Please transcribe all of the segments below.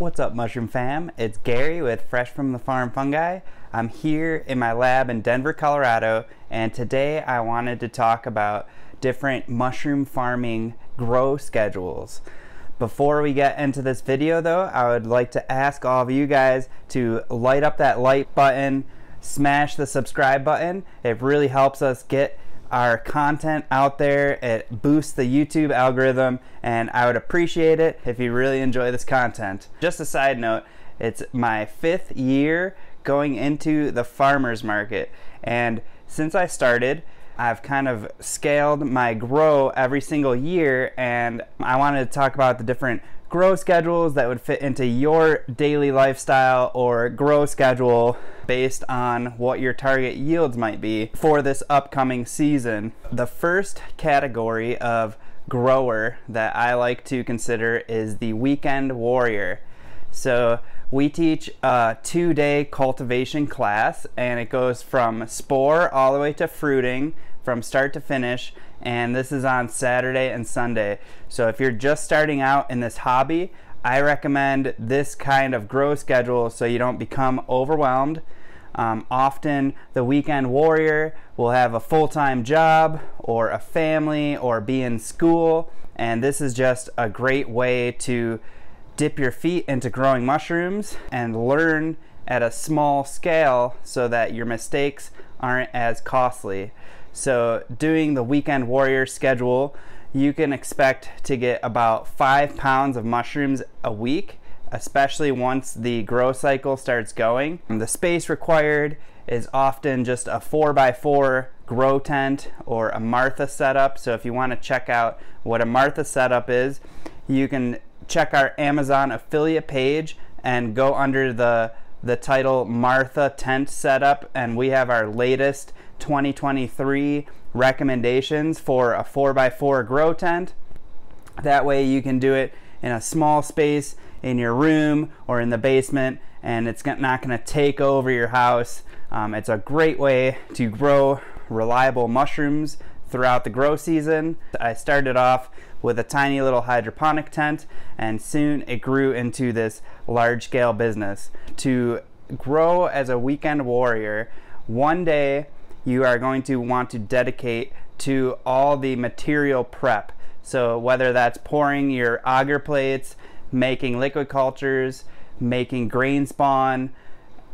What's up, Mushroom Fam? It's Gary with Fresh from the Farm Fungi. I'm here in my lab in Denver, Colorado, and today I wanted to talk about different mushroom farming grow schedules. Before we get into this video though, I would like to ask all of you guys to light up that like button, smash the subscribe button. It really helps us get our content out there. It boosts the YouTube algorithm, and I would appreciate it if you really enjoy this content. Just a side note, it's my fifth year going into the farmer's market, and since I started, I've kind of scaled my grow every single year, and I wanted to talk about the different grow schedules that would fit into your daily lifestyle or grow schedule based on what your target yields might be for this upcoming season. The first category of grower that I like to consider is the weekend warrior. So we teach a two day cultivation class and it goes from spore all the way to fruiting from start to finish and this is on Saturday and Sunday. So if you're just starting out in this hobby, I recommend this kind of grow schedule so you don't become overwhelmed. Um, often the weekend warrior will have a full-time job or a family or be in school and this is just a great way to dip your feet into growing mushrooms and learn at a small scale so that your mistakes aren't as costly. So doing the weekend warrior schedule, you can expect to get about five pounds of mushrooms a week, especially once the grow cycle starts going. The space required is often just a 4x4 grow tent or a Martha setup. So if you want to check out what a Martha setup is, you can check our Amazon affiliate page and go under the the title Martha Tent Setup and we have our latest 2023 recommendations for a 4x4 grow tent. That way you can do it in a small space in your room or in the basement and it's not going to take over your house. Um, it's a great way to grow reliable mushrooms throughout the grow season. I started off with a tiny little hydroponic tent and soon it grew into this large scale business. To grow as a weekend warrior, one day you are going to want to dedicate to all the material prep. So whether that's pouring your agar plates, making liquid cultures, making grain spawn,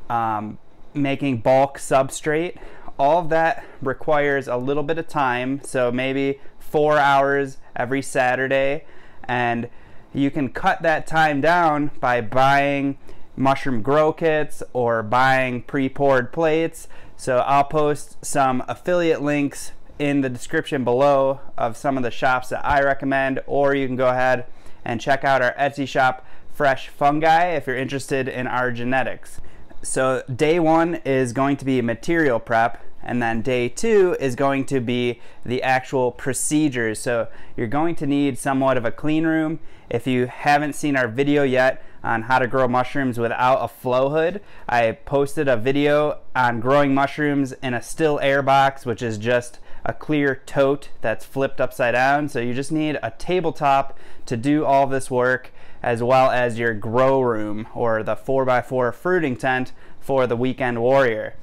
um, making bulk substrate, all of that requires a little bit of time. So maybe four hours every Saturday. And you can cut that time down by buying mushroom grow kits or buying pre-poured plates. So I'll post some affiliate links in the description below of some of the shops that I recommend, or you can go ahead and check out our Etsy shop, Fresh Fungi, if you're interested in our genetics. So day one is going to be material prep, and then day two is going to be the actual procedures. So you're going to need somewhat of a clean room. If you haven't seen our video yet on how to grow mushrooms without a flow hood, I posted a video on growing mushrooms in a still air box, which is just a clear tote that's flipped upside down. So you just need a tabletop to do all this work as well as your grow room or the 4x4 fruiting tent for the weekend warrior.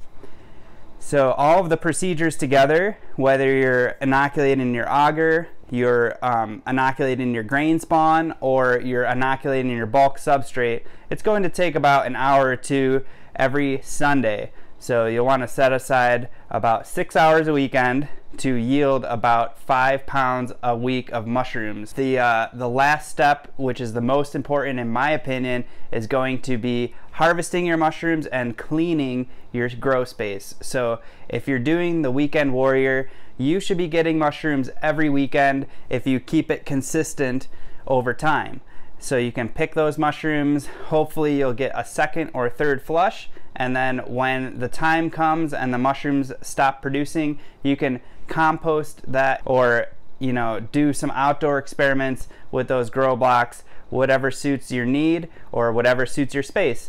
So all of the procedures together, whether you're inoculating your agar, you're um, inoculating your grain spawn, or you're inoculating your bulk substrate, it's going to take about an hour or two every Sunday. So you'll want to set aside about six hours a weekend to yield about five pounds a week of mushrooms. The, uh, the last step, which is the most important in my opinion, is going to be harvesting your mushrooms and cleaning your grow space. So if you're doing the weekend warrior, you should be getting mushrooms every weekend if you keep it consistent over time. So you can pick those mushrooms, hopefully you'll get a second or third flush, and then when the time comes and the mushrooms stop producing, you can compost that or you know do some outdoor experiments with those grow blocks whatever suits your need or whatever suits your space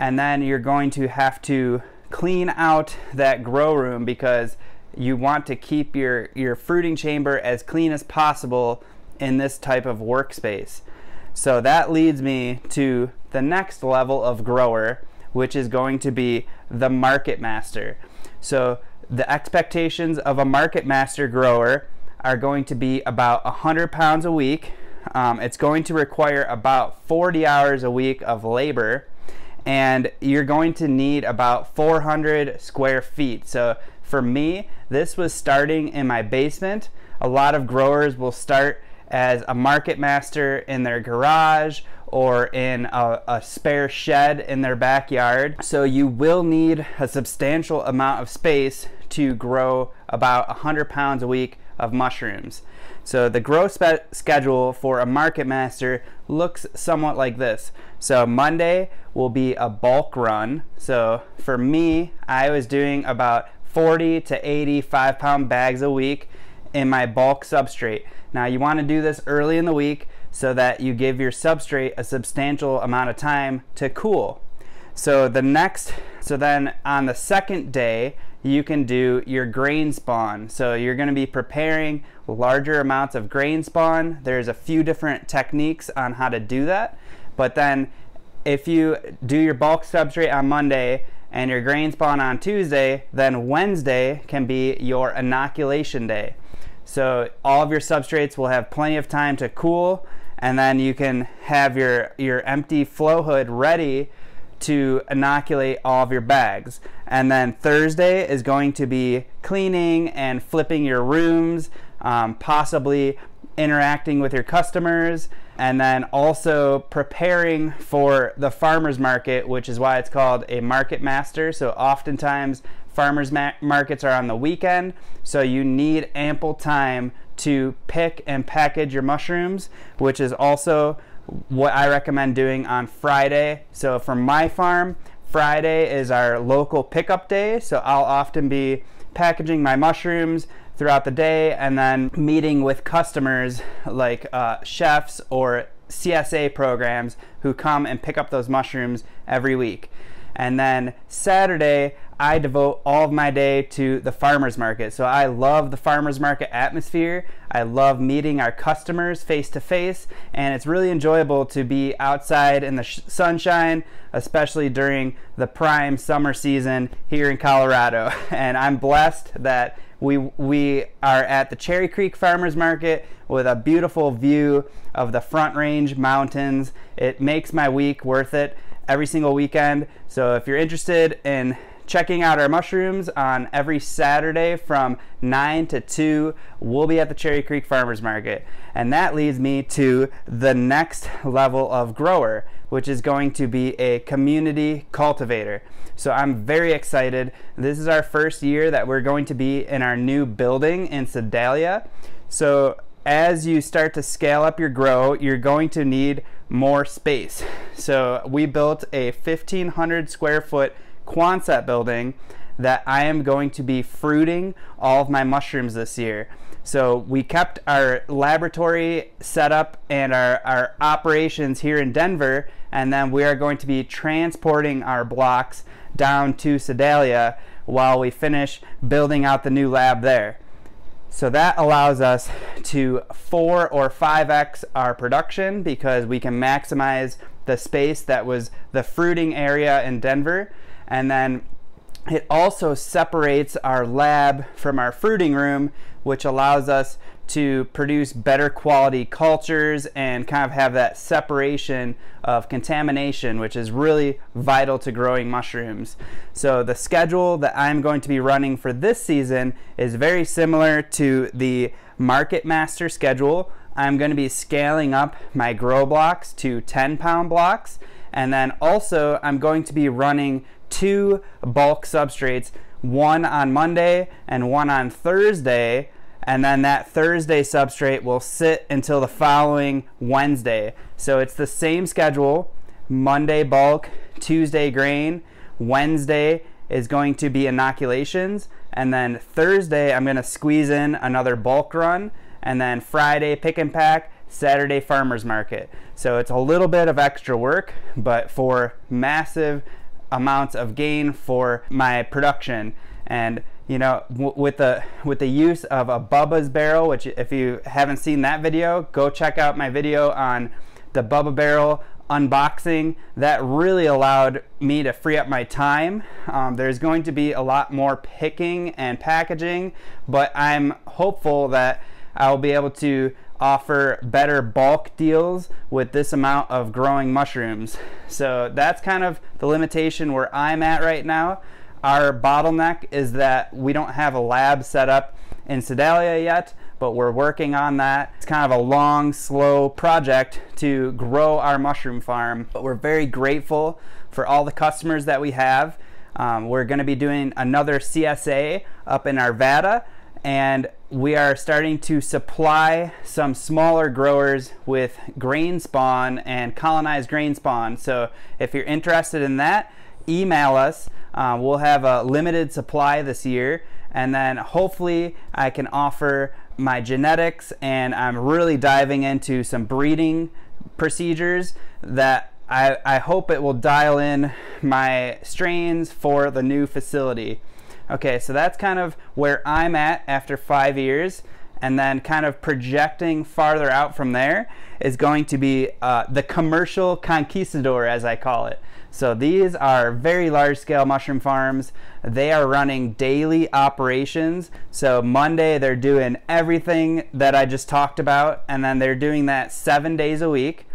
and then you're going to have to clean out that grow room because you want to keep your your fruiting chamber as clean as possible in this type of workspace so that leads me to the next level of grower, which is going to be the market master. So the expectations of a market master grower are going to be about 100 pounds a week. Um, it's going to require about 40 hours a week of labor and you're going to need about 400 square feet. So for me, this was starting in my basement. A lot of growers will start as a market master in their garage or in a, a, spare shed in their backyard. So you will need a substantial amount of space to grow about 100 pounds a week of mushrooms. So the growth schedule for a market master looks somewhat like this. So Monday will be a bulk run. So for me, I was doing about 40 to 85 pound bags a week in my bulk substrate. Now you want to do this early in the week so that you give your substrate a substantial amount of time to cool. So the next, so then on the second day, you can do your grain spawn. So you're going to be preparing larger amounts of grain spawn. There's a few different techniques on how to do that. But then if you do your bulk substrate on Monday and your grain spawn on Tuesday, then Wednesday can be your inoculation day. So all of your substrates will have plenty of time to cool and then you can have your, your empty flow hood ready to inoculate all of your bags. And then Thursday is going to be cleaning and flipping your rooms, um, possibly interacting with your customers, and then also preparing for the farmer's market, which is why it's called a market master. So oftentimes farmers ma markets are on the weekend, so you need ample time to pick and package your mushrooms, which is also what I recommend doing on Friday. So for my farm, Friday is our local pickup day. So I'll often be packaging my mushrooms throughout the day and then meeting with customers like uh, chefs or CSA programs who come and pick up those mushrooms every week. And then Saturday, I devote all of my day to the farmer's market. So I love the farmer's market atmosphere. I love meeting our customers face to face, and it's really enjoyable to be outside in the sunshine, especially during the prime summer season here in Colorado. And I'm blessed that we, we are at the Cherry Creek Farmers Market with a beautiful view of the Front Range Mountains. It makes my week worth it every single weekend. So if you're interested in checking out our mushrooms on every Saturday from 9 to 2. We'll be at the Cherry Creek Farmers Market. And that leads me to the next level of grower, which is going to be a community cultivator. So I'm very excited. This is our first year that we're going to be in our new building in Sedalia. So as you start to scale up your grow, you're going to need more space. So we built a 1500 square foot Quonset building that I am going to be fruiting all of my mushrooms this year. So we kept our laboratory set up and our, our operations here in Denver, and then we are going to be transporting our blocks down to Sedalia while we finish building out the new lab there. So that allows us to 4 or 5x our production because we can maximize the space that was the fruiting area in Denver. And then it also separates our lab from our fruiting room, which allows us to produce better quality cultures and kind of have that separation of contamination, which is really vital to growing mushrooms. So the schedule that I'm going to be running for this season is very similar to the Market Master schedule. I'm going to be scaling up my grow blocks to 10 pound blocks. And then also I'm going to be running two bulk substrates, one on Monday and one on Thursday. And then that Thursday substrate will sit until the following Wednesday. So it's the same schedule. Monday bulk, Tuesday grain, Wednesday is going to be inoculations, and then Thursday I'm going to squeeze in another bulk run, and then Friday pick and pack, Saturday farmers market. So it's a little bit of extra work, but for massive amounts of gain for my production. And you know with the with the use of a Bubba's barrel which if you haven't seen that video go check out my video on the Bubba barrel unboxing that really allowed me to free up my time. Um, there's going to be a lot more picking and packaging, but I'm hopeful that I'll be able to offer better bulk deals with this amount of growing mushrooms. So that's kind of the limitation where I'm at right now. Our bottleneck is that we don't have a lab set up in Sedalia yet, but we're working on that. It's kind of a long, slow project to grow our mushroom farm, but we're very grateful for all the customers that we have. Um, we're going to be doing another CSA up in Arvada and we are starting to supply some smaller growers with grain spawn and colonized grain spawn. So if you're interested in that, email us. Uh, we'll have a limited supply this year and then hopefully I can offer my genetics and I'm really diving into some breeding procedures that I, I hope it will dial in my strains for the new facility. Okay, so that's kind of where I'm at after five years. And then kind of projecting farther out from there is going to be uh, the commercial conquistador, as I call it. So these are very large scale mushroom farms. They are running daily operations. So Monday they're doing everything that I just talked about, and then they're doing that seven days a week.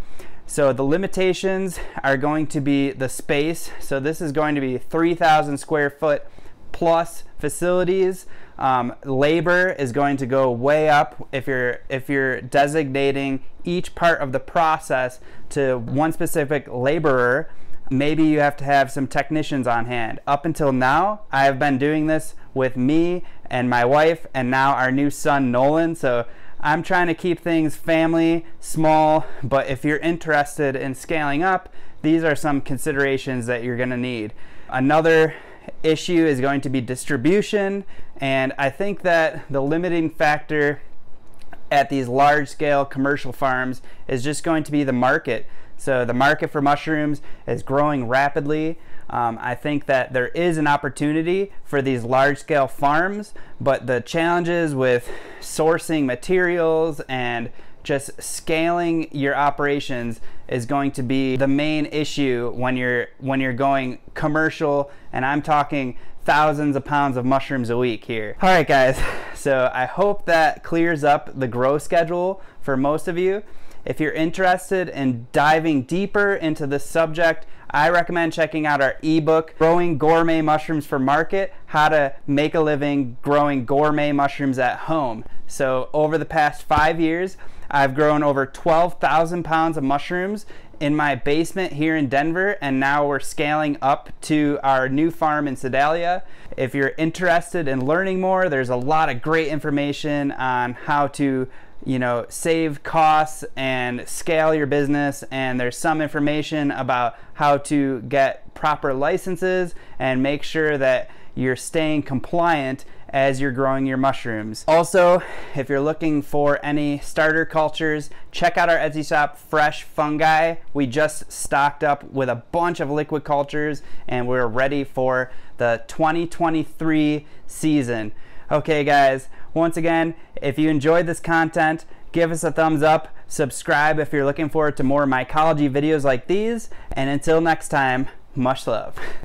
So the limitations are going to be the space. So this is going to be 3,000 square foot plus facilities. Um, labor is going to go way up if you're if you're designating each part of the process to one specific laborer. Maybe you have to have some technicians on hand. Up until now, I have been doing this with me and my wife, and now our new son Nolan. So I'm trying to keep things family, small, but if you're interested in scaling up, these are some considerations that you're going to need. Another issue is going to be distribution, and I think that the limiting factor at these large scale commercial farms is just going to be the market. So the market for mushrooms is growing rapidly. Um, I think that there is an opportunity for these large scale farms, but the challenges with sourcing materials and just scaling your operations is going to be the main issue when you're when you're going commercial and I'm talking thousands of pounds of mushrooms a week here. All right guys, so I hope that clears up the grow schedule for most of you. If you're interested in diving deeper into this subject, I recommend checking out our ebook, Growing Gourmet Mushrooms for Market, How to Make a Living Growing Gourmet Mushrooms at Home. So over the past five years, I've grown over 12,000 pounds of mushrooms in my basement here in Denver, and now we're scaling up to our new farm in Sedalia. If you're interested in learning more, there's a lot of great information on how to you know, save costs and scale your business. And there's some information about how to get proper licenses and make sure that you're staying compliant as you're growing your mushrooms. Also, if you're looking for any starter cultures, check out our Etsy shop, Fresh Fungi. We just stocked up with a bunch of liquid cultures and we're ready for the 2023 season. Okay guys, once again, if you enjoyed this content, give us a thumbs up, subscribe if you're looking forward to more mycology videos like these, and until next time, much love.